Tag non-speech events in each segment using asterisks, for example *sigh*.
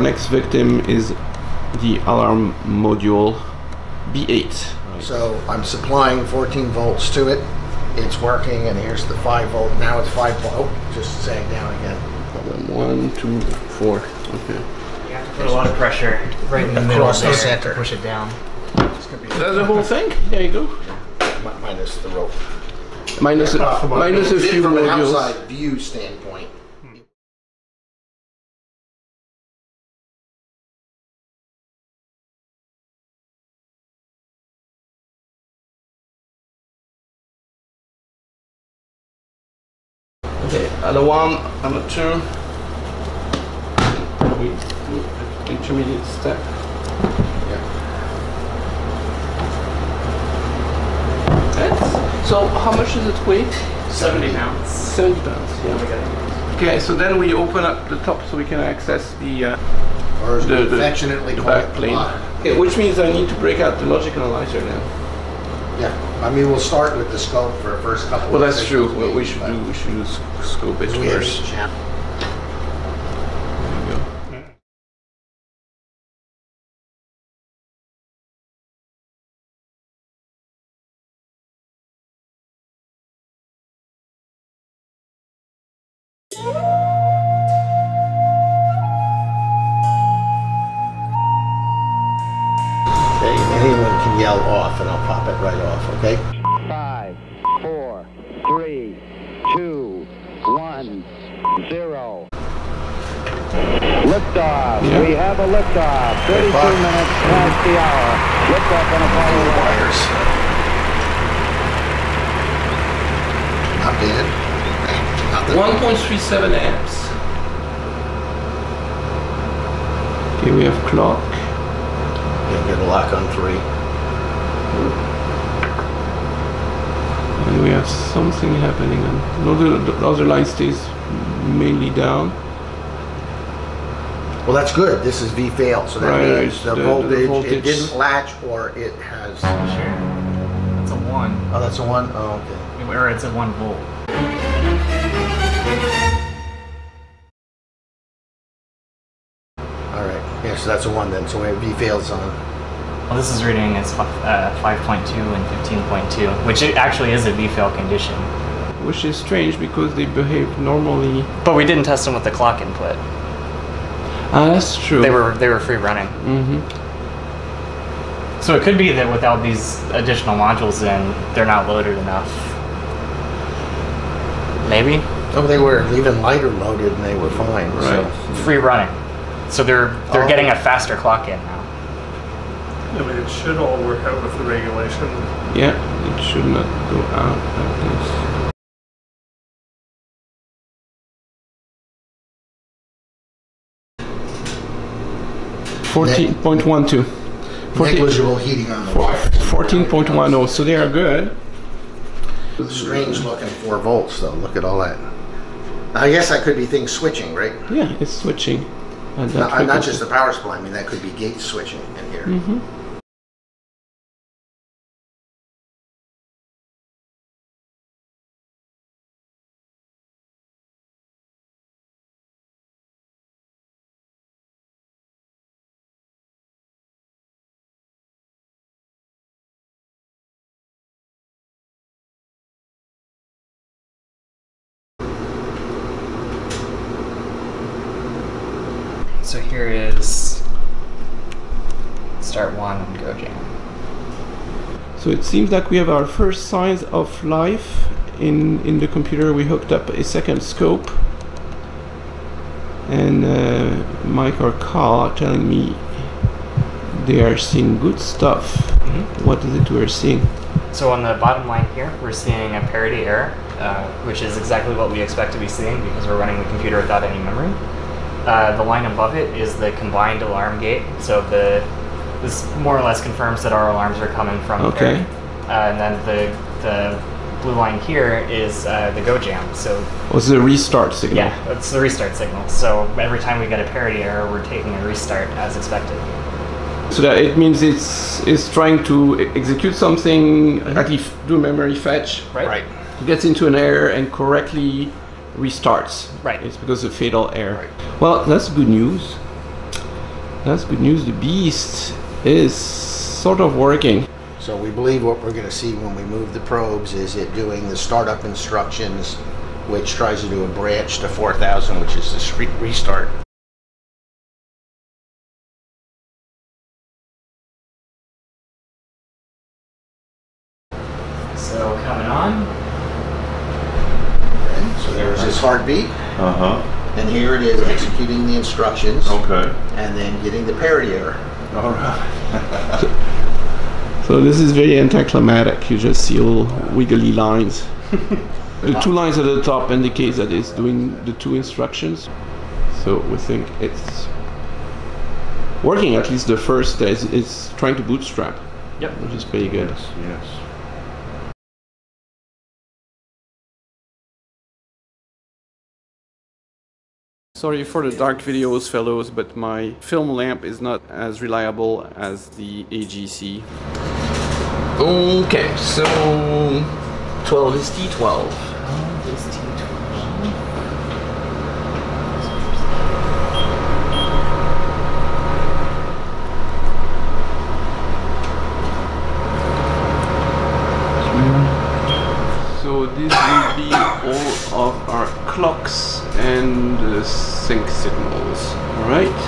Next victim is the alarm module B8. So I'm supplying 14 volts to it. It's working, and here's the 5 volt. Now it's 5 volt. Oh, just sag down again. One, two, four. Okay. You have to put a lot of pressure right in the middle Across the there center. to push it down. It's gonna be That's the whole thing? There you go. mi- minus the rope. Minus a, uh, minus a few From an modules. outside view standpoint. Other one, number two. We intermediate step. That's, so how much does it weigh? 70 pounds. 70 pounds, yeah. Okay, so then we open up the top so we can access the, uh, Or the, we the, affectionately the back plane. Okay, which means I need to break out the logic analyzer now. Yeah, I mean, we'll start with the scope for the first couple Well, of that's true. signals, we should but- do, we should do scope it we have first. Zero. Liftoff. Yeah. We have a liftoff. 32 Clock. minutes past the hour. Liftoff on Apollo 11. Wires. Not bad. Nothing. 1.37 amps. Okay, we have clock. You'll get a lock on three. Mm. And we have something happening. And no, the, the other line stays mainly down. Well, that's good. This is V failed, so that Right, means the, the- the voltage, it voltage- didn't latch or it has. Sure. It's a 1. Oh, that's a one? Oh, okay. Or it's a 1 volt. All right. Yeah, so that's a one then. So we have V fails on. Well, this is reading as uh, 5.2 and 15.2, which it actually is a VFail condition. Which is strange because they behave normally. But we didn't test them with the clock input. Ah, that's true. They were they were free running. hmm So it could be that without these additional modules in, they're not loaded enough. Maybe Oh, they were even lighter loaded and they were fine. Right. So. free running. So they're they're Oh. getting a faster clock in now. I mean, it should all work out with the regulation. Yeah, it should not go out like this. Fourteen point one two. Negligible heating on the wires. Fourteen point one oh. So they are good. Strange looking four volts though. Look at all that. I guess that could be things switching, right? Yeah, it's switching. at that Not, not just the power supply. I mean, that could be gate switching in here. Mhm. So here is start one and go jam. So it seems like we have our first signs of life in in the computer. We hooked up a second scope, and uh, Mike or Carl are telling me they are seeing good stuff. What is it we're seeing? So on the bottom line here, we're seeing a parity error, uh, which is exactly what we expect to be seeing because we're running the computer without any memory. Uh, the line above it is the combined alarm gate. So the this more or less confirms that our alarms are coming from Okay. parity. Uh, and then the the blue line here is uh, the go jam. So What's the restart signal? yeah, it's the restart signal. So every time we get a parity error, we're taking a restart as expected. So that it means it's it's trying to execute something, actually f- do memory fetch, Right. Right. gets into an error and correctly restarts. Right. It's because of fatal error. Right. Well, that's good news. That's good news. The beast is sort of working. So we believe what we're going to see when we move the probes is it doing the startup instructions, which tries to do a branch to 4000, which is the restart. So coming on. And so there's his heartbeat, Uh huh. and here it is executing the instructions Okay. and then getting the parity error. All right. *laughs* So this is very anticlimactic. You just see little wiggly lines. the two lines at the top indicate that it's doing the two instructions. So we think it's working. At least the first is it's trying to bootstrap, Yep. which is pretty good. Yes. Sorry for the dark videos, fellows, but my film lamp is not as reliable as the AGC. Okay, so 12 is T12. So this will be all of our clocks and sync signals. All right.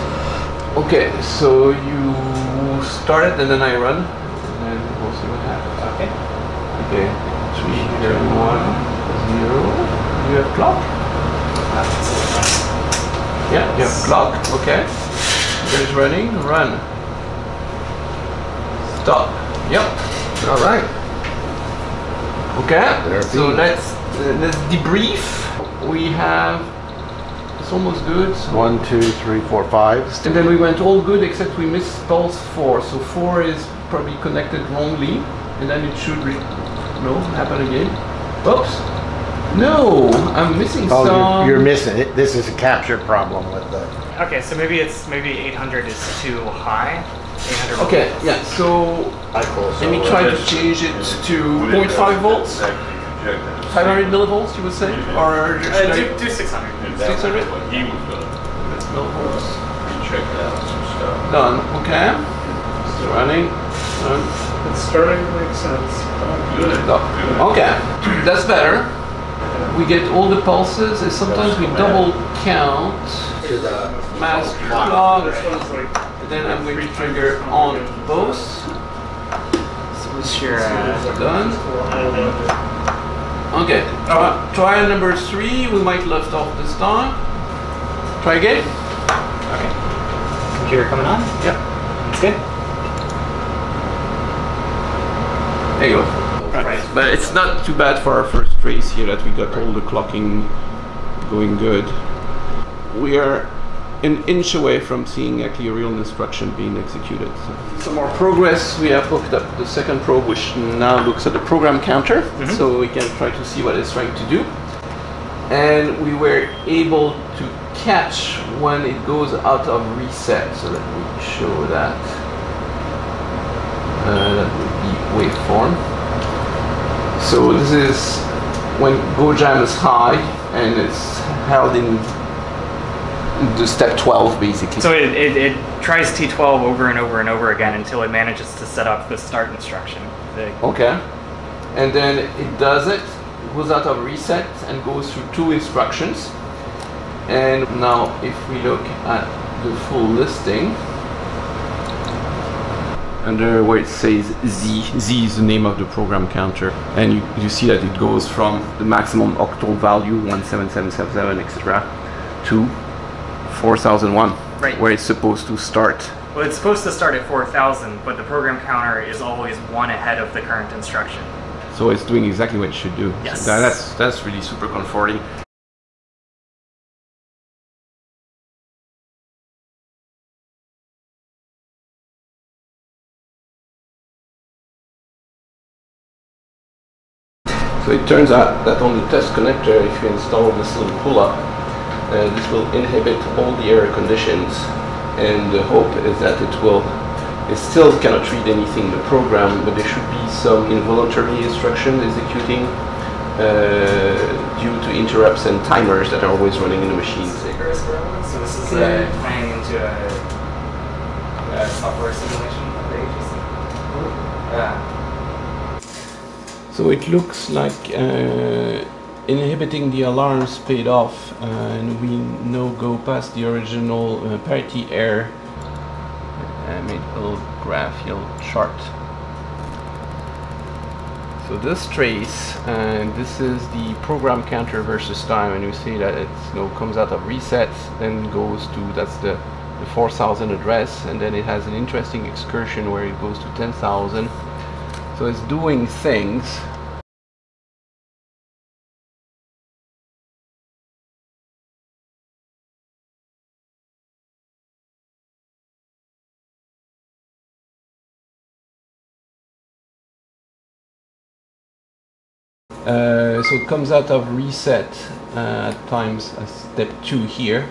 Okay, so you start it and then I run, and then we'll see what happens. Okay. Okay. Three, two, one, zero. You have clock? Yeah, you have clock. Okay. It is running. Run. Stop. Yep. All right. Okay. There So let's uh, let's debrief. We have. It's almost good. One, two, three, four, five. And then we went all good except we missed pulse 4. So 4 is probably connected wrongly. And then it should re- no happen again. Oops. No, I'm missing Oh, some. you're, you're missing it. This is a capture problem with the. Okay, so maybe it's maybe 800 is too high. 800. Okay, yeah. So let me try to change it to 0.5 volts. 500 millivolts, you would say, or Uh, do, do 600. 600 He was gonna millivolts. check out some stuff. Done. Okay. It's running. Run. It's starting to make sense. Good. No. Good. Okay, that's better. We get all the pulses, and sometimes we double count. To the Master clock. This one's like And then I'm going to trigger on both. So what's your uh, Done. Okay. Try, trial number three. We might left off this time. Try again. okay computer coming on? Yep. It's good. There you go. Right. But it's not too bad for our first race here that we got all the clocking going good. We are an inch away from seeing actually a real instruction being executed. So. Some more progress. We have hooked up the second probe, which now looks at the program counter, so we can try to see what it's trying to do. And we were able to catch when it goes out of reset. So let me show that. Uh, that would be waveform. So this is when GoJam is high and it's held in the step 12 basically. So it, it, it tries T12 over and over and over again until it manages to set up the start instruction. The, okay. And then it does it, goes out of reset and goes through two instructions. And now if we look at the full listing, under where it says Z, Z is the name of the program counter, and you, you see that it goes from the maximum octal value 17777 etc. to 4001, Right. where it's supposed to start. well, it's supposed to start at 4000, but the program counter is always one ahead of the current instruction. So it's doing exactly what it should do. Yes. So that- that's that's really super comforting. So it turns out that on the test connector, if you install this little pull-up, uh, this will inhibit all the error conditions, and the hope is that it will. It still cannot read anything in the program, but there should be some involuntary instruction executing uh, due to interrupts and timers that are always running in the machine. So this is Yeah. uh, playing into a uh, software simulation of the AGC. Yeah. So it looks like uh, inhibiting the alarms paid off, uh, and we now go past the original uh, parity error. I made a little graphical chart. So this trace, and this is the program counter versus time, and you see that it you know, comes out of reset, then goes to that's the, the 4000 address, and then it has an interesting excursion where it goes to 10,000. So it's doing things. Uh, so it comes out of reset uh, times step 2 here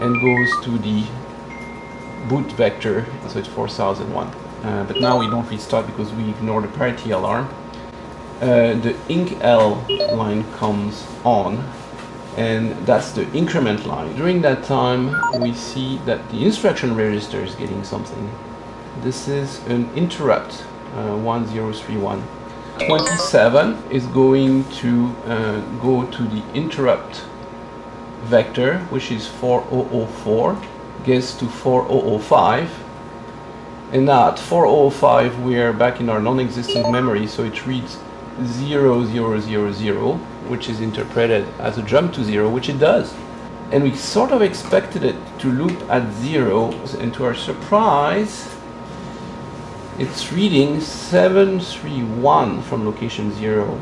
and goes to the boot vector, so it's 4001. Uh, but now we don't restart because we ignore the parity alarm. Uh, the inc L line comes on and that's the increment line. During that time we see that the instruction register is getting something. This is an interrupt uh, 1031. 27 is going to uh, go to the interrupt vector which is 4004 gets to 4005 and at 4005 we are back in our non-existent memory so it reads 0000 which is interpreted as a jump to zero which it does. And we sort of expected it to loop at zero and to our surprise it's reading 731 from location 0.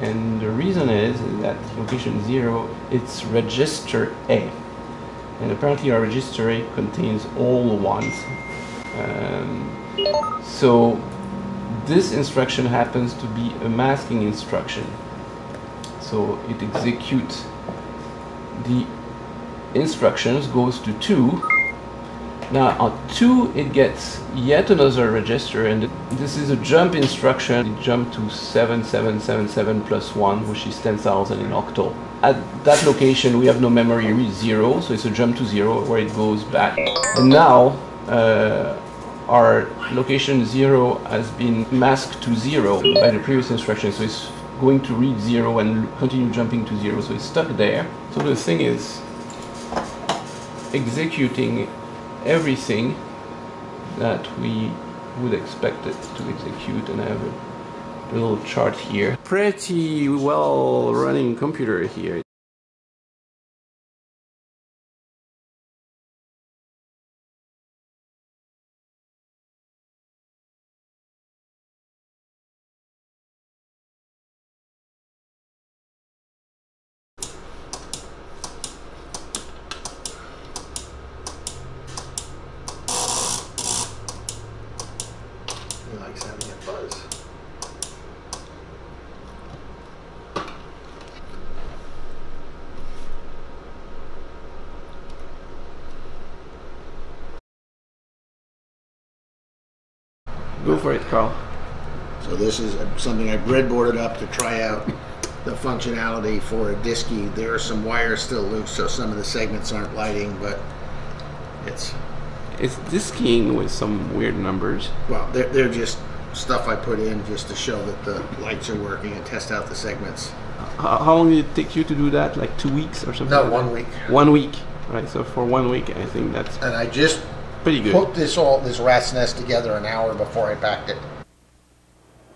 And the reason is that location 0, it's register A. And apparently our register A contains all the ones. Um, so this instruction happens to be a masking instruction. So it executes the instructions goes to 2 now on 2 it gets yet another register and this is a jump instruction. It jump to 7777 plus 1 which is 10,000 in octal. At that location we have no memory read 0 so it's a jump to 0 where it goes back. And now uh, our location 0 has been masked to 0 by the previous instruction so it's going to read 0 and continue jumping to 0 so it's stuck there so the thing is executing everything that we would expect it to execute and I have a little chart here. Pretty well running computer here. He likes having a buzz. Go for it, Carl. So this is something I breadboarded up to try out the functionality for a DSKY. There are some wires still loose, so some of the segments aren't lighting, but it's, It's disking with some weird numbers. well, they're, they're just stuff I put in just to show that the lights are working and test out the segments. How, how long did it take you to do that? Like two weeks or something? No, like one that? week. One week, right? So for one week, I think that's And I just pretty good. put this all, this rat's nest together an hour before I packed it.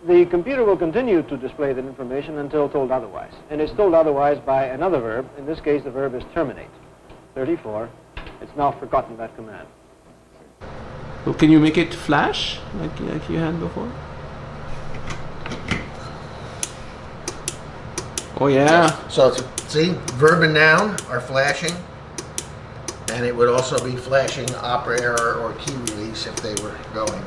The computer will continue to display that information until told otherwise. And it's told otherwise by another verb. In this case, the verb is terminate. 34. It's now forgotten that command. Well, can you make it flash like like you had before? Oh yeah. So see, verb and noun are flashing, and it would also be flashing opera error or key release if they were going.